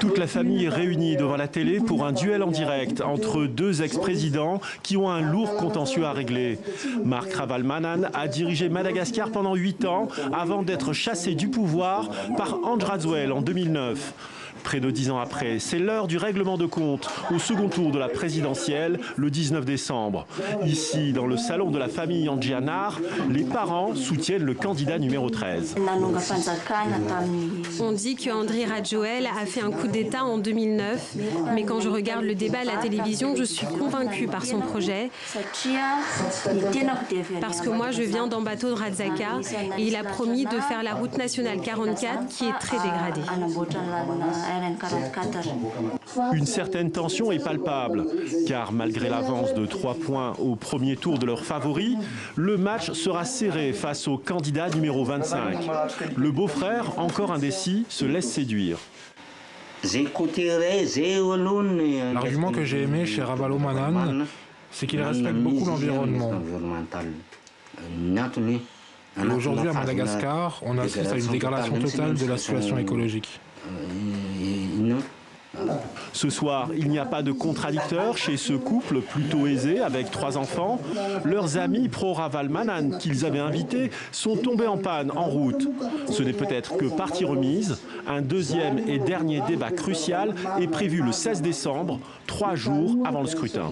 Toute la famille est réunie devant la télé pour un duel en direct entre deux ex-présidents qui ont un lourd contentieux à régler. Marc Ravalmanan a dirigé Madagascar pendant huit ans avant d'être chassé du pouvoir par Andrzej en 2009. Près de dix ans après, c'est l'heure du règlement de compte au second tour de la présidentielle le 19 décembre. Ici, dans le salon de la famille Andjianar, les parents soutiennent le candidat numéro 13. On dit que André Radjoel a fait un coup d'État en 2009, mais quand je regarde le débat à la télévision, je suis convaincue par son projet. Parce que moi, je viens d'en bateau de Radzaka et il a promis de faire la route nationale 44 qui est très dégradée. Une certaine tension est palpable, car malgré l'avance de trois points au premier tour de leurs favoris, le match sera serré face au candidat numéro 25. Le beau-frère, encore indécis, se laisse séduire. L'argument que j'ai aimé chez Ravalo Manan, c'est qu'il respecte beaucoup l'environnement. Aujourd'hui, à Madagascar, on assiste à une dégradation totale de la situation écologique. Ce soir, il n'y a pas de contradicteur chez ce couple plutôt aisé avec trois enfants. Leurs amis pro-Ravalmanan qu'ils avaient invités sont tombés en panne en route. Ce n'est peut-être que partie remise. Un deuxième et dernier débat crucial est prévu le 16 décembre, trois jours avant le scrutin.